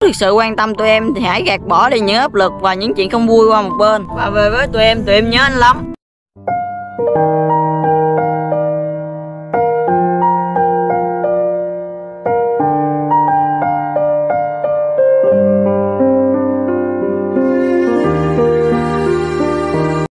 thực sự quan tâm tụi em thì hãy gạt bỏ đi những áp lực và những chuyện không vui qua một bên. Và về với tụi em tụi em nhớ anh lắm.